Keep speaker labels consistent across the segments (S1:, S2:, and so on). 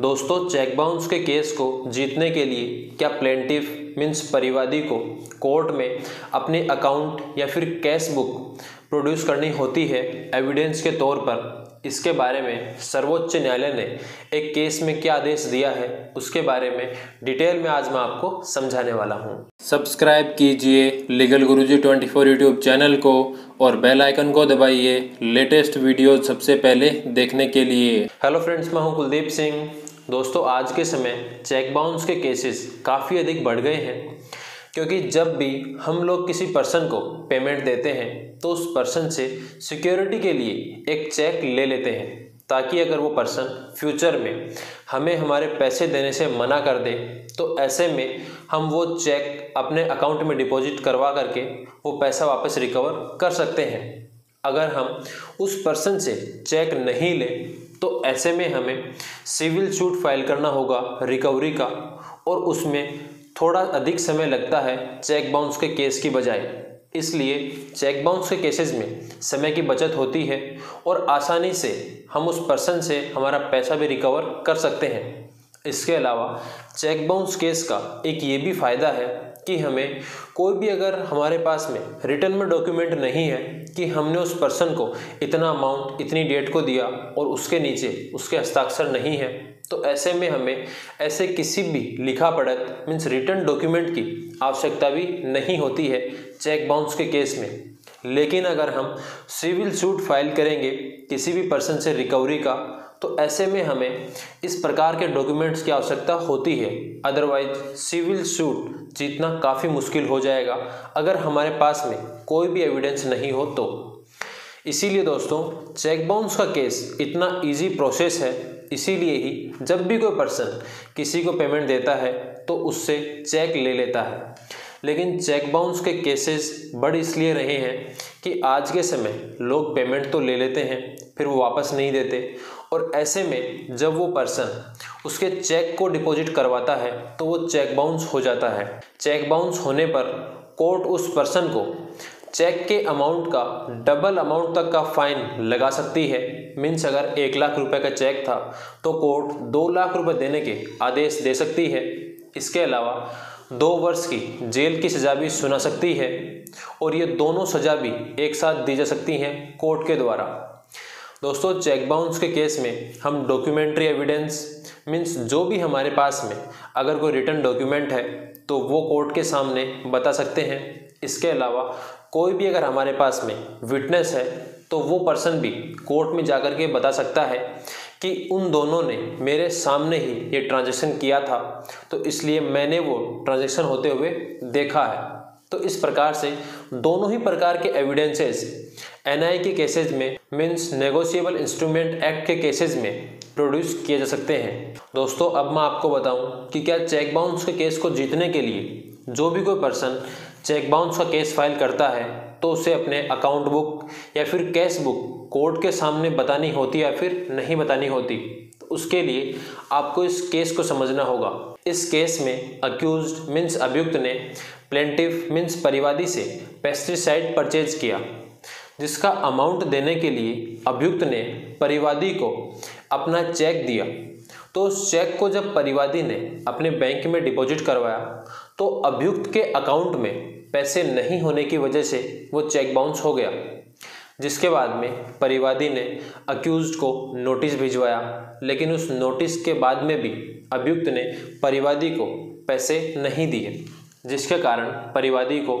S1: दोस्तों cheque bounce के case को जीतने के लिए क्या प्लेंटिफ मीन्स परिवादी को कोर्ट में अपने अकाउंट या फिर कैश बुक प्रोड्यूस करनी होती है एविडेंस के तौर पर? इसके बारे में सर्वोच्च न्यायालय ने एक केस में क्या आदेश दिया है उसके बारे में डिटेल में आज मैं आपको समझाने वाला हूँ। सब्सक्राइब कीजिए लीगल गुरुजी 24 यूट्यूब चैनल को और बेल आइकन को दबाइए। लेटेस्ट वीडियो सबसे पहले देखने के लिए। हेलो फ्रेंड्स मैं हूँ कुलदीप सिंह। दोस्तों, आज के समय चेक बाउंस के केसेस काफ़ी अधिक बढ़ गए हैं। क्योंकि जब भी हम लोग किसी पर्सन को पेमेंट देते हैं तो उस पर्सन से सिक्योरिटी के लिए एक चेक ले लेते हैं, ताकि अगर वो पर्सन फ्यूचर में हमें हमारे पैसे देने से मना कर दे तो ऐसे में हम वो चेक अपने अकाउंट में डिपॉजिट करवा करके वो पैसा वापस रिकवर कर सकते हैं। अगर हम उस पर्सन से चेक नहीं लें तो ऐसे में हमें सिविल सूट फ़ाइल करना होगा रिकवरी का, और उसमें थोड़ा अधिक समय लगता है चेक बाउंस के केस की बजाय। इसलिए चेक बाउंस के केसेस में समय की बचत होती है, और आसानी से हम उस पर्सन से हमारा पैसा भी रिकवर कर सकते हैं। इसके अलावा चेक बाउंस केस का एक ये भी फ़ायदा है कि हमें कोई भी अगर हमारे पास में रिटर्न में डॉक्यूमेंट नहीं है कि हमने उस पर्सन को इतना अमाउंट इतनी डेट को दिया और उसके नीचे उसके हस्ताक्षर नहीं है तो ऐसे में हमें ऐसे किसी भी लिखा पढ़त मीन्स रिटर्न डॉक्यूमेंट की आवश्यकता भी नहीं होती है चेक बाउंस के केस में। लेकिन अगर हम सिविल सूट फ़ाइल करेंगे, किसी भी पर्सन से रिकवरी का तो ऐसे में हमें इस प्रकार के डॉक्यूमेंट्स की आवश्यकता होती है। अदरवाइज़ सिविल सूट जीतना काफ़ी मुश्किल हो जाएगा। अगर हमारे पास में कोई भी एविडेंस नहीं हो तो। इसीलिए दोस्तों चेक बाउंस का केस इतना इजी प्रोसेस है। इसीलिए ही जब भी कोई पर्सन किसी को पेमेंट देता है तो उससे चेक ले लेता है। लेकिन चेक बाउंस के केसेस बढ़ इसलिए रहे हैं कि आज के समय लोग पेमेंट तो ले लेते हैं, फिर वो वापस नहीं देते। और ऐसे में जब वो पर्सन उसके चेक को डिपॉजिट करवाता है तो वो चेक बाउंस हो जाता है। चेक बाउंस होने पर कोर्ट उस पर्सन को चेक के अमाउंट का डबल अमाउंट तक का फाइन लगा सकती है। मीन्स अगर एक लाख रुपए का चेक था तो कोर्ट दो लाख रुपए देने के आदेश दे सकती है। इसके अलावा दो वर्ष की जेल की सज़ा भी सुना सकती है और ये दोनों सज़ा भी एक साथ दी जा सकती हैं कोर्ट के द्वारा। दोस्तों चेक बाउंस के केस में हम डॉक्यूमेंट्री एविडेंस मीन्स जो भी हमारे पास में अगर कोई रिटर्न डॉक्यूमेंट है तो वो कोर्ट के सामने बता सकते हैं। इसके अलावा कोई भी अगर हमारे पास में विटनेस है तो वो पर्सन भी कोर्ट में जाकर के बता सकता है कि उन दोनों ने मेरे सामने ही ये ट्रांजेक्शन किया था। तो इसलिए मैंने वो ट्रांजेक्शन होते हुए देखा है। तो इस प्रकार से दोनों ही प्रकार के एविडेंसेस एनआई के केसेस में मीन्स नेगोशिएबल इंस्ट्रूमेंट एक्ट के केसेस में प्रोड्यूस किए जा सकते हैं। दोस्तों, अब मैं आपको बताऊँ कि क्या चेक बाउंस के केस को जीतने के लिए जो भी कोई पर्सन चेक बाउंस का केस फ़ाइल करता है तो उसे अपने अकाउंट बुक या फिर कैश बुक कोर्ट के सामने बतानी होती या फिर नहीं बतानी होती। तो उसके लिए आपको इस केस को समझना होगा। इस केस में अक्यूज मीन्स अभियुक्त ने प्लेंटिव मीन्स परिवादी से पेस्टिसाइड परचेज किया, जिसका अमाउंट देने के लिए अभियुक्त ने परिवादी को अपना चेक दिया। तो उस चेक को जब परिवादी ने अपने बैंक में डिपॉजिट करवाया तो अभियुक्त के अकाउंट में पैसे नहीं होने की वजह से वो चेक बाउंस हो गया। जिसके बाद में परिवादी ने अक्यूज को नोटिस भिजवाया। लेकिन उस नोटिस के बाद में भी अभियुक्त ने परिवादी को पैसे नहीं दिए, जिसके कारण परिवादी को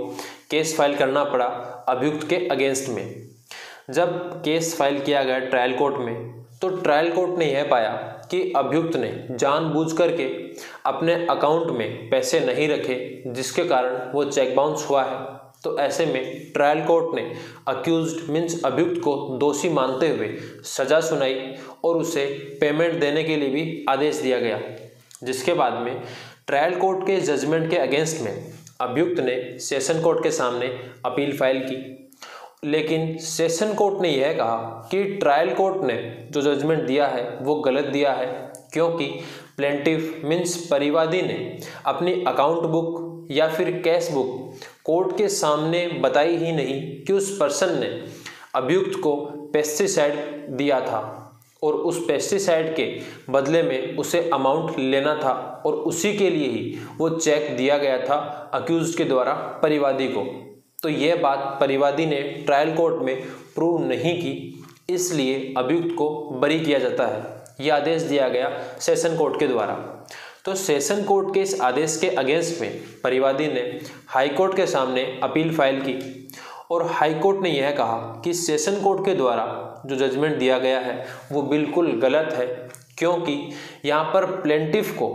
S1: केस फ़ाइल करना पड़ा अभियुक्त के अगेंस्ट में। जब केस फ़ाइल किया गया ट्रायल कोर्ट में तो ट्रायल कोर्ट ने यह पाया कि अभियुक्त ने जानबूझ करके अपने अकाउंट में पैसे नहीं रखे, जिसके कारण वो चेक बाउंस हुआ है। तो ऐसे में ट्रायल कोर्ट ने अक्यूज मीन्स अभियुक्त को दोषी मानते हुए सज़ा सुनाई और उसे पेमेंट देने के लिए भी आदेश दिया गया, जिसके बाद में ट्रायल कोर्ट के जजमेंट के अगेंस्ट में अभियुक्त ने सेशन कोर्ट के सामने अपील फ़ाइल की। लेकिन सेशन कोर्ट ने यह कहा कि ट्रायल कोर्ट ने जो जजमेंट दिया है, वो गलत दिया है, क्योंकि प्लेंटिफ मीन्स परिवादी ने अपनी अकाउंट बुक या फिर कैश बुक कोर्ट के सामने बताई ही नहीं कि उस पर्सन ने अभियुक्त को पेस्टिसाइड दिया था और उस पेस्टिसाइड के बदले में उसे अमाउंट लेना था और उसी के लिए ही वो चेक दिया गया था अक्यूज के द्वारा परिवादी को। तो यह बात परिवादी ने ट्रायल कोर्ट में प्रूव नहीं की, इसलिए अभियुक्त को बरी किया जाता है। यह आदेश दिया गया सेशन कोर्ट के द्वारा। तो सेशन कोर्ट के इस आदेश के अगेंस्ट में परिवादी ने हाई कोर्ट के सामने अपील फ़ाइल की और हाई कोर्ट ने यह कहा कि सेशन कोर्ट के द्वारा जो जजमेंट दिया गया है, वो बिल्कुल गलत है, क्योंकि यहाँ पर प्लेंटिफ को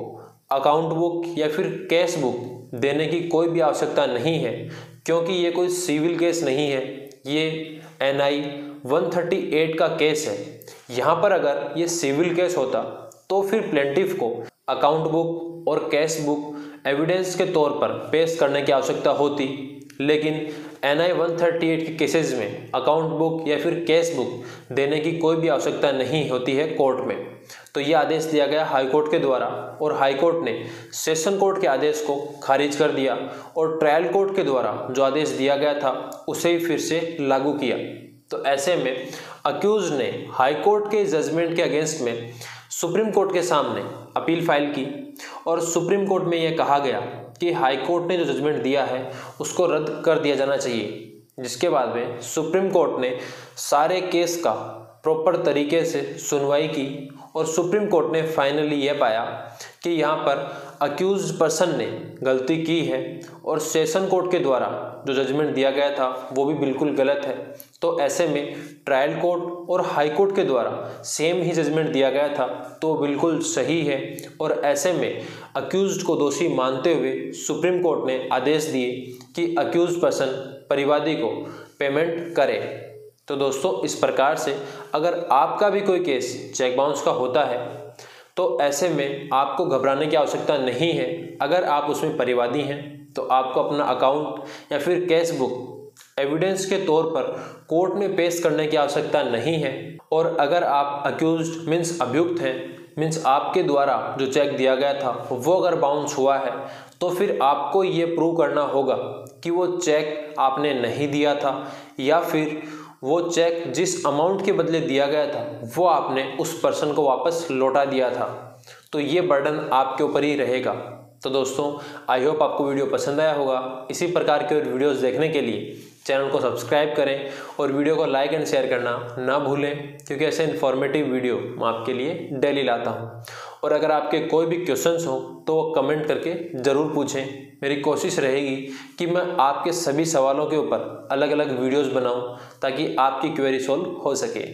S1: अकाउंट बुक या फिर कैश बुक देने की कोई भी आवश्यकता नहीं है, क्योंकि ये कोई सिविल केस नहीं है। ये N I one thirty eight का केस है। यहाँ पर अगर ये सिविल केस होता तो फिर प्लेंटिफ को अकाउंट बुक और कैश बुक एविडेंस के तौर पर पेश करने की आवश्यकता होती। लेकिन N I one thirty eight के केसेज में अकाउंट बुक या फिर कैश बुक देने की कोई भी आवश्यकता नहीं होती है कोर्ट में। तो ये आदेश दिया गया हाई कोर्ट के द्वारा और हाई कोर्ट ने सेशन कोर्ट के आदेश को खारिज कर दिया और ट्रायल कोर्ट के द्वारा जो आदेश दिया गया था, उसे ही फिर से लागू किया। तो ऐसे में अक्यूज ने हाई कोर्ट के जजमेंट के अगेंस्ट में सुप्रीम कोर्ट के सामने अपील फ़ाइल की और सुप्रीम कोर्ट में यह कहा गया कि हाई कोर्ट ने जो जजमेंट दिया है, उसको रद्द कर दिया जाना चाहिए। जिसके बाद में सुप्रीम कोर्ट ने सारे केस का प्रॉपर तरीके से सुनवाई की और सुप्रीम कोर्ट ने फाइनली यह पाया कि यहाँ पर अक्यूज पर्सन ने गलती की है और सेशन कोर्ट के द्वारा जो जजमेंट दिया गया था, वो भी बिल्कुल गलत है। तो ऐसे में ट्रायल कोर्ट और हाई कोर्ट के द्वारा सेम ही जजमेंट दिया गया था तो बिल्कुल सही है। और ऐसे में अक्यूज को दोषी मानते हुए सुप्रीम कोर्ट ने आदेश दिए कि अक्यूज पर्सन परिवादी को पेमेंट करे। तो दोस्तों, इस प्रकार से अगर आपका भी कोई केस चेक बाउंस का होता है तो ऐसे में आपको घबराने की आवश्यकता नहीं है। अगर आप उसमें परिवादी हैं तो आपको अपना अकाउंट या फिर कैश बुक एविडेंस के तौर पर कोर्ट में पेश करने की आवश्यकता नहीं है। और अगर आप अक्यूज मीन्स अभियुक्त हैं मीन्स आपके द्वारा जो चेक दिया गया था, वो अगर बाउंस हुआ है तो फिर आपको ये प्रूव करना होगा कि वो चेक आपने नहीं दिया था या फिर वो चेक जिस अमाउंट के बदले दिया गया था, वो आपने उस पर्सन को वापस लौटा दिया था। तो ये बर्डन आपके ऊपर ही रहेगा। तो दोस्तों आई होप आपको वीडियो पसंद आया होगा। इसी प्रकार के वीडियोस देखने के लिए चैनल को सब्सक्राइब करें और वीडियो को लाइक एंड शेयर करना ना भूलें, क्योंकि ऐसे इन्फॉर्मेटिव वीडियो मैं आपके लिए डेली लाता हूँ। और अगर आपके कोई भी क्वेश्चंस हो तो वो कमेंट करके ज़रूर पूछें। मेरी कोशिश रहेगी कि मैं आपके सभी सवालों के ऊपर अलग अलग वीडियोस बनाऊँ, ताकि आपकी क्वेरी सॉल्व हो सके।